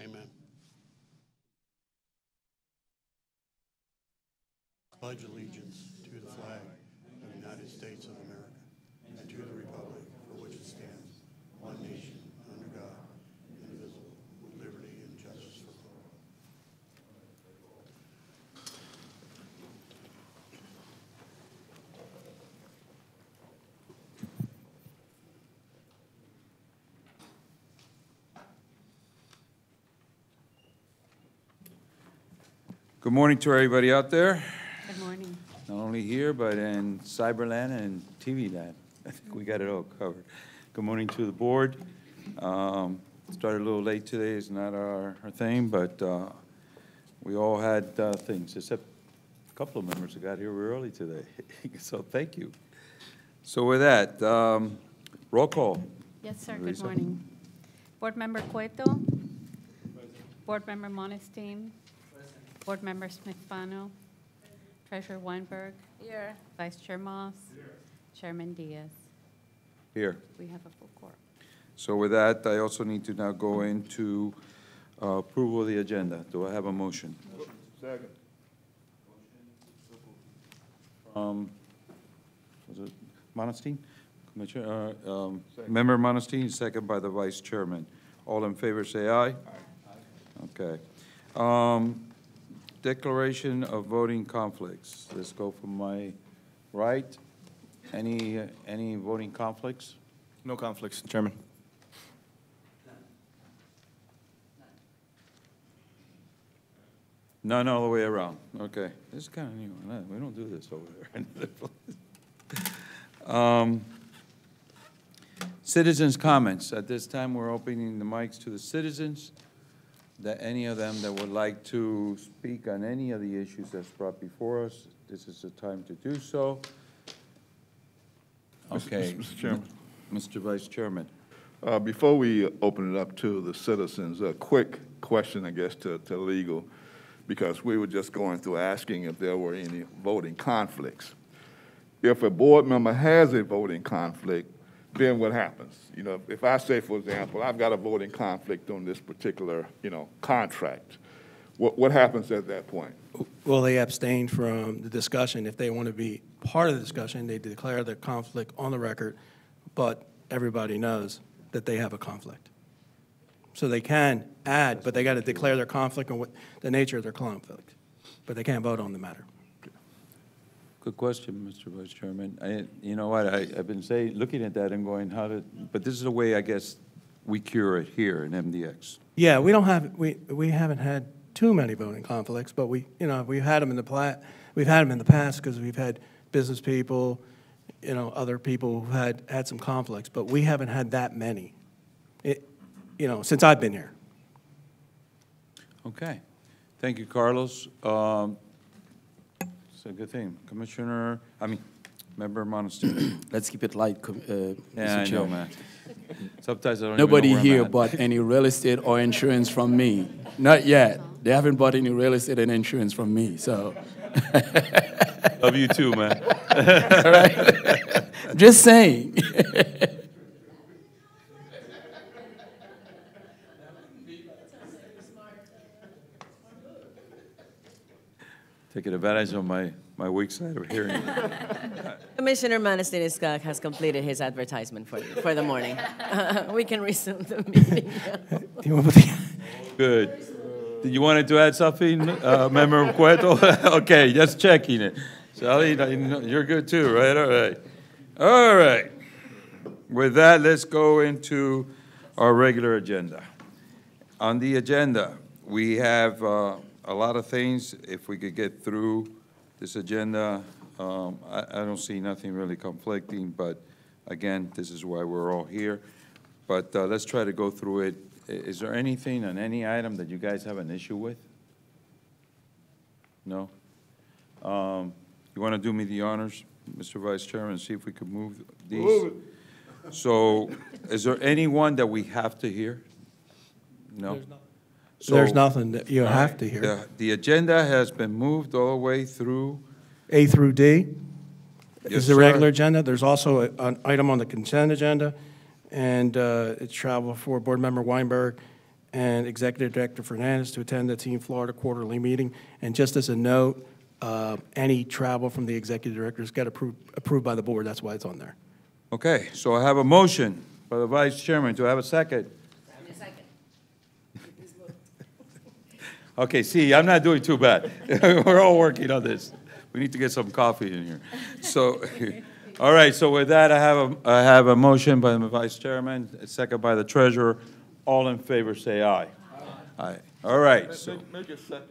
Amen. Pledge allegiance to the flag of the United States of America and to the republic for which it stands, one nation, under God, indivisible, with liberty and justice for all. Good morning to everybody out there, Good morning. not only here, but in Cyberland and TV land. I think we got it all covered. Good morning to the board. Um, Started a little late today, it's not our, our thing, but uh, we all had uh, things, except a couple of members that got here early today. So thank you. So with that, um, roll call. Yes, sir, good morning. Board Member Cueto? Board Member Monestime? Board Member Smith-Fano? Treasurer Weinberg? Here. Vice Chair Moss? Chairman Diaz? Here. We have a full court. So with that, I also need to now go into uh, approval of the agenda. Do I have a motion? Second. Um, Was it Monestime? Commissioner, uh, um, Member Monestime, second by the Vice Chairman. All in favor, say aye. Okay. Um, Declaration of voting conflicts. Let's go from my right. Any, uh, any voting conflicts? No conflicts, Chairman. None all the way around, okay. This is kind of new, we don't do this over there. Um, Citizens' comments. At this time, we're opening the mics to the citizens, that any of them that would like to speak on any of the issues that's brought before us, this is the time to do so. Okay. Mr. Chairman. Mr. Vice Chairman. Uh, Before we open it up to the citizens, a quick question, I guess, to, to legal, because we were just going through asking if there were any voting conflicts. If a board member has a voting conflict, then what happens? You know, if I say, for example, I've got a voting conflict on this particular, you know, contract, what, what happens at that point? Will they abstain from the discussion? If they want to be part of the discussion, they declare their conflict on the record, but everybody knows that they have a conflict. So they can add, but they got to declare their conflict and what, the nature of their conflict. But they can't vote on the matter. Good question, Mr. Vice Chairman. I, you know what, I, I've been saying, looking at that and going, how did, but this is the way, I guess, we cure it here in MDX. Yeah, we don't have, we, we haven't had too many voting conflicts, but we, you know, we've had them in the pla, we've had them in the past because we've had business people, you know, other people who had, had some conflicts, but we haven't had that many. It, you know, since I've been here. Okay. Thank you, Carlos. Um, a good thing. Commissioner, I mean, Member Monestime. Let's keep it light, uh, Yeah, Mr. I know. Sometimes I don't even know Nobody here bought any real estate or insurance from me. Not yet. They haven't bought any real estate and insurance from me, so. Love you too, man. All right. Just saying. Taking advantage of my, my weak side of hearing. Commissioner Monestime has completed his advertisement for, for the morning. We can resume the meeting. You want to put the- Good. Did you wanted to add something, uh, Member Cueto? Okay, just checking it. Sally, you're good too, right? All right. All right. With that, let's go into our regular agenda. On the agenda, we have uh, a lot of things. If we could get through this agenda, um, I I don't see nothing really conflicting, but again, this is why we're all here. But uh, let's try to go through it. I- Is there anything on any item that you guys have an issue with? No? Um, You want to do me the honors, Mr. Vice Chairman, see if we could move these? Move So is there anyone that we have to hear? No? There's So, There's nothing that you have to hear. the- The agenda has been moved all the way through, A through D Yes, is the sir. regular agenda. There's also a- an item on the consent agenda, and uh, it's travel for Board Member Weinberg and Executive Director Fernandez to attend the Team Florida quarterly meeting. And just as a note, uh, any travel from the Executive Director's got approved, approved by the board, that's why it's on there. Okay, so I have a motion by the Vice Chairman. Do I have a second? Okay, see, I'm not doing too bad. We're all working on this. We need to get some coffee in here. So, all right, so with that, I have a, I have a motion by the Vice Chairman, a second by the Treasurer. All in favor, say aye. Aye. All right, so, Make it second.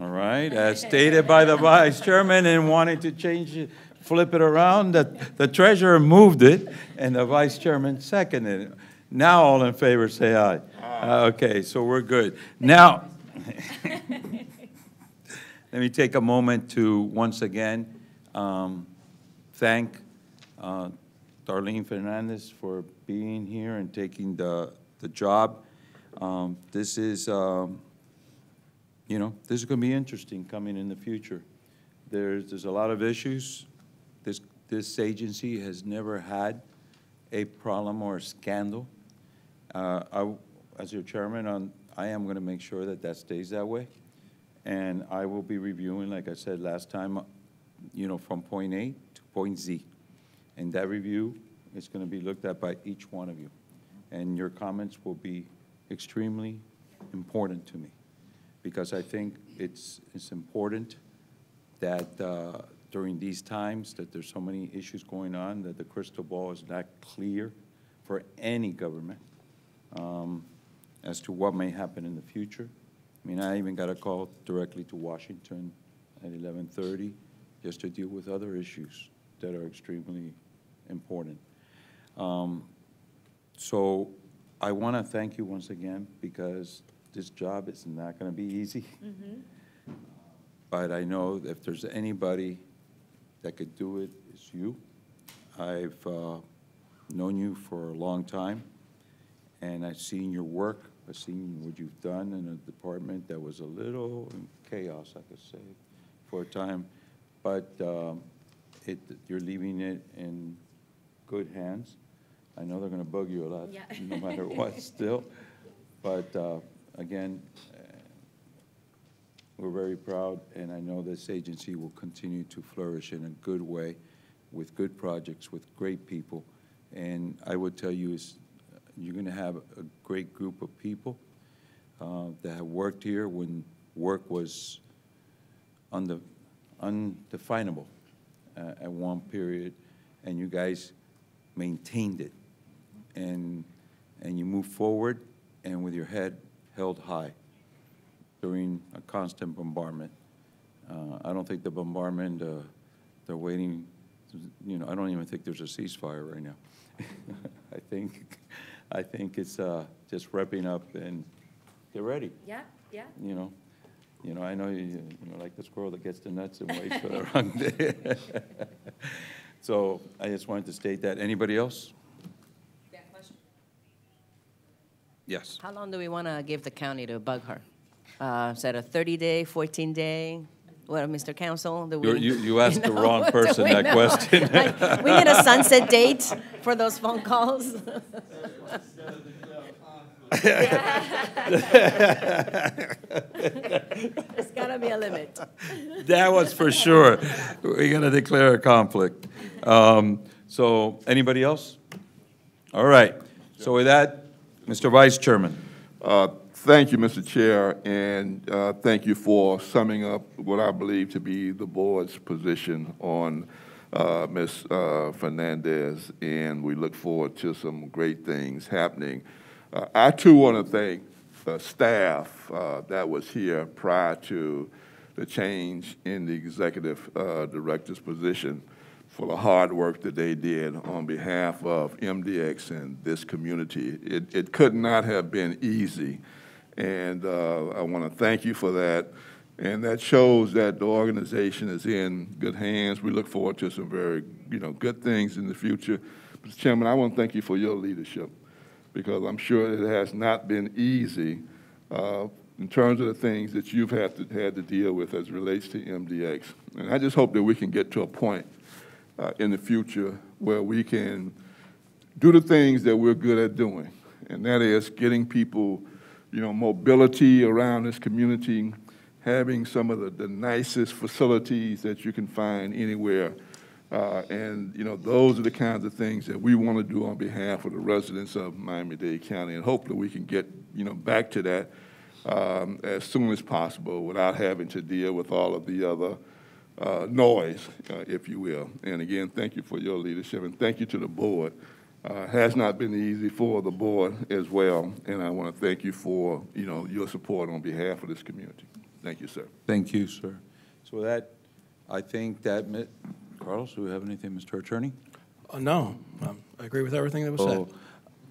all right, as stated by the Vice Chairman and wanting to change it, flip it around, that the Treasurer moved it and the Vice Chairman seconded it. Now, all in favor, say aye. Uh, Okay, so we're good. Now, let me take a moment to, once again, um, thank uh, Darlene Fernandez for being here and taking the, the job. Um, This is, um, you know, this is going to be interesting coming in the future. There's, there's a lot of issues. This, this agency has never had a problem or a scandal. Uh, I, as your chairman, on, I am going to make sure that that stays that way. And I will be reviewing, like I said last time, you know, from point A to point Z. And that review is going to be looked at by each one of you. And your comments will be extremely important to me because I think it's, it's important that uh, during these times, that there's so many issues going on, that the crystal ball is not clear for any government um, as to what may happen in the future. I mean, I even got a call directly to Washington at 11:30 just to deal with other issues that are extremely important. Um, So I want to thank you once again because this job is not going to be easy. But I know if there's anybody that could do it, it's you. I've uh, known you for a long time, and I've seen your work. I've seen what you've done in a department that was a little in chaos, I could say, for a time. But um, it, you're leaving it in good hands. I know they're going to bug you a lot, Yeah. no matter what, still. But uh, again, uh, we're very proud, and I know this agency will continue to flourish in a good way, with good projects, with great people. And I would tell you is, you're going to have a great group of people uh, that have worked here when work was unde- undefinable uh, at one period, and you guys maintained it. And, and you moved forward, and with your head held high during a constant bombardment. Uh, I don't think the bombardment, uh, they're waiting, you know, I don't even think there's a ceasefire right now. I think, I think it's uh, just wrapping up and get ready, Yeah, yeah. you know? You know, I know you, you know, like the squirrel that gets the nuts and waits for the wrong day. So I just wanted to state that. Anybody else? Yes. How long do we want to give the county to bug her? Uh, Is that a 30-day, 14-day? What, Mr. Council? do we- You're- You, you asked the wrong person that know? question. Like, We need a sunset date for those phone calls. There's got to be a limit. That was for sure. We're going to declare a conflict. Um, So, anybody else? All right. So with that, Mr. Vice Chairman. Uh, Thank you, Mr. Chair, and uh, thank you for summing up what I believe to be the board's position on uh, Ms. uh, Fernandez, and we look forward to some great things happening. Uh, I too want to thank the staff uh, that was here prior to the change in the executive uh, director's position for the hard work that they did on behalf of MDX and this community. It, it could not have been easy, and uh, I want to thank you for that. And that shows that the organization is in good hands. We look forward to some very, you know, good things in the future. Mr. Chairman, I want to thank you for your leadership because I'm sure it has not been easy uh, in terms of the things that you've had to, had to deal with as it relates to MDX. And I just hope that we can get to a point uh, in the future where we can do the things that we're good at doing, and that is getting people, you know, mobility around this community, having some of the, the nicest facilities that you can find anywhere. Uh, and, you know, those are the kinds of things that we want to do on behalf of the residents of Miami-Dade County, and hopefully we can get, you know, back to that um, as soon as possible without having to deal with all of the other uh, noise, uh, if you will. And again, thank you for your leadership, and thank you to the board. Uh, Has not been easy for the board as well, and I want to thank you for, you know, your support on behalf of this community. Thank you, sir. Thank you, sir. So with that, I think that, mi- Carlos, do we have anything, Mr. Attorney? Uh, No, um, I agree with everything that was said. Oh,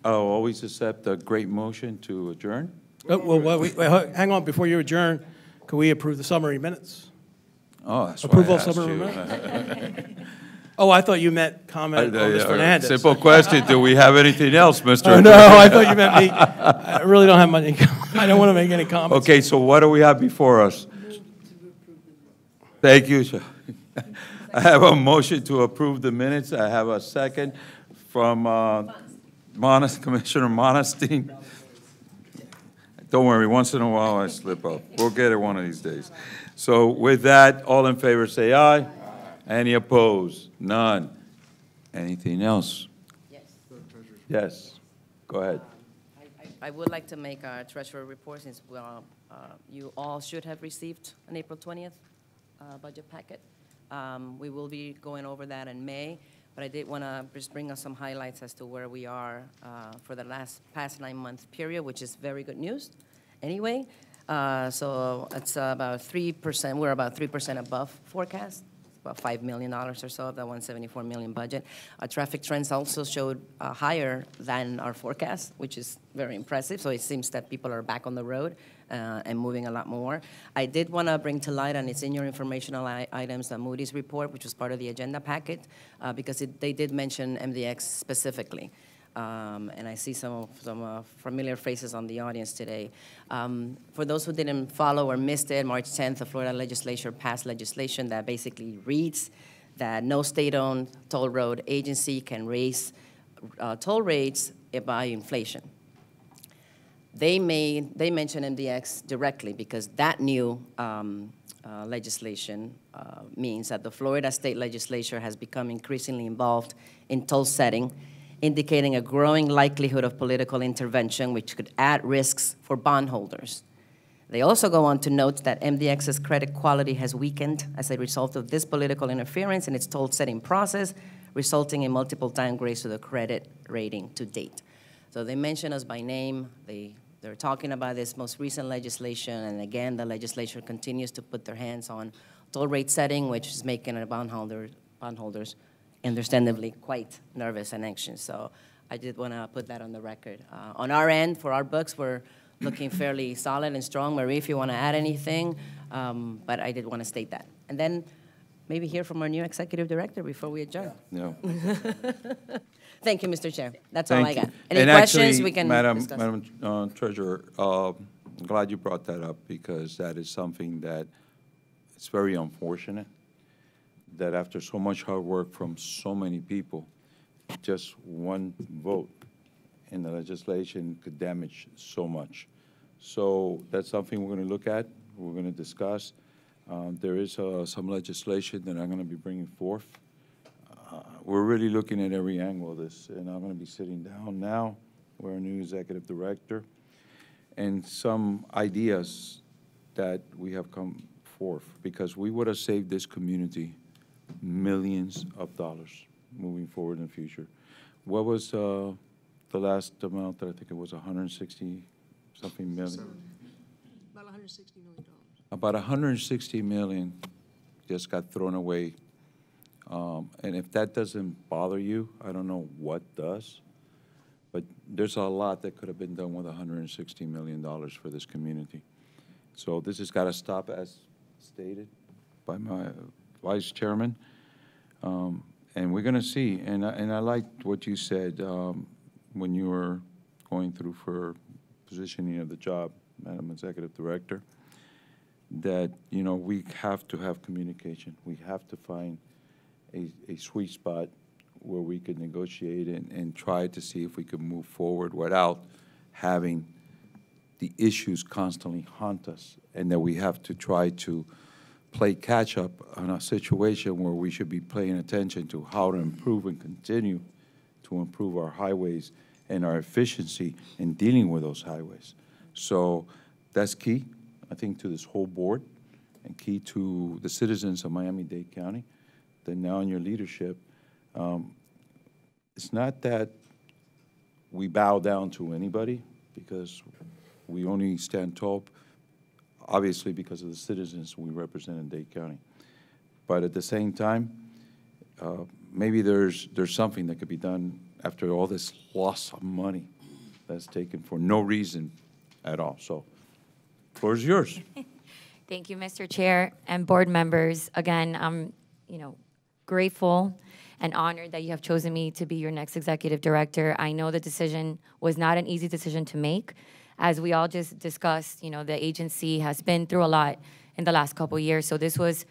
I'll always accept a great motion to adjourn. Oh, Well, well, wait, wait, ho- hang on, before you adjourn, can we approve the summary minutes? Oh, that's why I Approval of asked summary you. minutes? Oh, I thought you meant comment on Ms. Uh, Fernandez. Simple question, do we have anything else, Mr. Oh, no, I thought you meant me. I really don't have money, I don't want to make any comments. Okay, so what do we have before us? Thank you, sir. I have a motion to approve the minutes. I have a second from uh, Monas, Commissioner Monestime. Don't worry, once in a while I slip up. We'll get it one of these days. So with that, all in favor say aye. Any opposed? None. Anything else? Yes. Yes, go ahead. I- would like to make a treasurer report since uh, you all should have received an April 20th uh, budget packet. Um, We will be going over that in May, but I did want to just bring us some highlights as to where we are uh, for the last, past nine-month period, which is very good news anyway. Uh, So it's about 3%, we're about 3% above forecast about $5 million or so of that 174 million budget. Our traffic trends also showed uh, higher than our forecast, which is very impressive. So it seems that people are back on the road uh, and moving a lot more. I did want to bring to light, and it's in your informational items, the Moody's report, which was part of the agenda packet, uh, because it- they did mention MDX specifically. Um, and I see some, some uh, familiar faces on the audience today. Um, for those who didn't follow or missed it, March 10th, the Florida legislature passed legislation that basically reads that no state-owned toll road agency can raise uh, toll rates by inflation. They made, they mentioned MDX directly because that new um, uh, legislation uh, means that the Florida state legislature has become increasingly involved in toll setting, indicating a growing likelihood of political intervention, which could add risks for bondholders. They also go on to note that MDX's credit quality has weakened as a result of this political interference in its toll setting process, resulting in multiple downgrades to the credit rating to date. So they mention us by name. They, they're talking about this most recent legislation, and again, the legislature continues to put their hands on toll rate setting, which is making bondholder, bondholders understandably quite nervous and anxious. So I did want to put that on the record. Uh, on our end, for our books, we're looking fairly solid and strong. Marie, if you want to add anything, um, but I did want to state that. And then maybe hear from our new executive director before we adjourn. No. Thank you, Mr. Chair. That's all I got. Any And questions, actually, we can Madam, discuss. Madam uh, Treasurer, uh, I'm glad you brought that up because that is something that it's very unfortunate that after so much hard work from so many people, just one vote in the legislation could damage so much. So that's something we're going to look at, we're going to discuss. Um, There is uh, some legislation that I'm going to be bringing forth. Uh, We're really looking at every angle of this, and I'm going to be sitting down now with our new executive director, and some ideas that we have come forth, because we would have saved this community millions of dollars moving forward in the future. What was uh, the last amount that I think it was 160 something million? About $160 million. About 160 million just got thrown away. Um, And if that doesn't bother you, I don't know what does. But there's a lot that could have been done with 160 million dollars for this community. So this has got to stop as stated by my vice chairman. Um, And we're going to see, and I, and I liked what you said um, when you were going through for positioning of the job, Madam Executive Director, that, you know, we have to have communication. We have to find a, a sweet spot where we could negotiate and, and try to see if we could move forward without having the issues constantly haunt us, and that we have to try to play catch-up on a situation where we should be paying attention to how to improve and continue to improve our highways and our efficiency in dealing with those highways. So that's key, I think, to this whole board, and key to the citizens of Miami-Dade County, that now in your leadership, um, it's not that we bow down to anybody, because we only stand tall, obviously because of the citizens we represent in Dade County. But at the same time, uh, maybe there's, there's something that could be done after all this loss of money that's taken for no reason at all. So, floor is yours. Thank you, Mr. Chair and board members. Again, I'm, you know, grateful and honored that you have chosen me to be your next executive director. I know the decision was not an easy decision to make. As we all just discussed, you know, the agency has been through a lot in the last couple years. So this was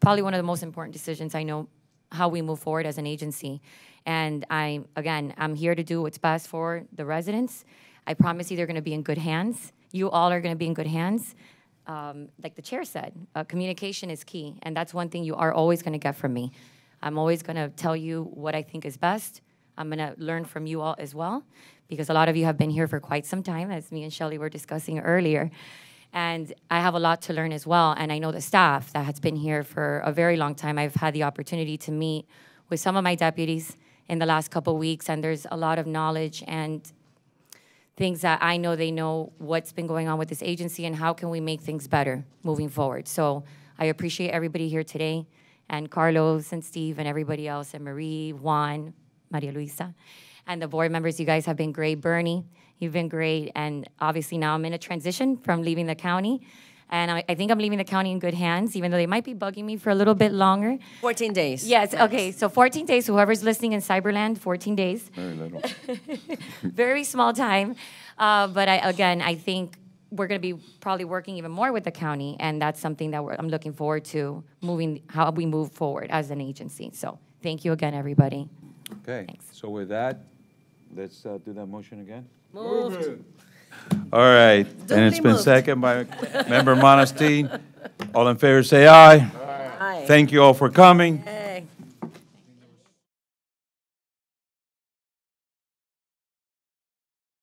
probably one of the most important decisions I know how we move forward as an agency. And I, again, I'm here to do what's best for the residents. I promise you they're going to be in good hands. You all are going to be in good hands. Um, like the chair said, uh, communication is key, and that's one thing you are always going to get from me. I'm always going to tell you what I think is best. I'm going to learn from you all as well, because a lot of you have been here for quite some time, as me and Shelly were discussing earlier. And I have a lot to learn as well. And I know the staff that has been here for a very long time. I've had the opportunity to meet with some of my deputies in the last couple weeks, and there's a lot of knowledge and things that I know they know what's been going on with this agency and how can we make things better moving forward. So I appreciate everybody here today, and Carlos and Steve and everybody else, and Marie, Juan, Maria Luisa, and the board members. You guys have been great. Bernie, you've been great. And obviously now I'm in a transition from leaving the county. And I, I think I'm leaving the county in good hands, even though they might be bugging me for a little bit longer. 14 days. Yes, okay, so 14 days, whoever's listening in Cyberland, 14 days. Very little. Very small time. Uh, but I, again, I think we're going to be probably working even more with the county, and that's something that we're, I'm looking forward to moving, how we move forward as an agency. So thank you again, everybody. Okay, Thanks. so with that, let's uh, do that motion again. Moved. All right, and Duly it's been moved. second by Member Monestime. All in favor, say aye. Aye. Thank you all for coming.